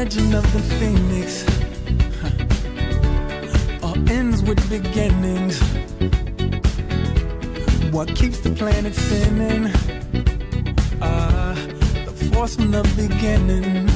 Legend of the phoenix huh, all ends with beginnings. What keeps the planet spinning? Ah, the force from the beginning.